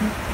Mm-hmm.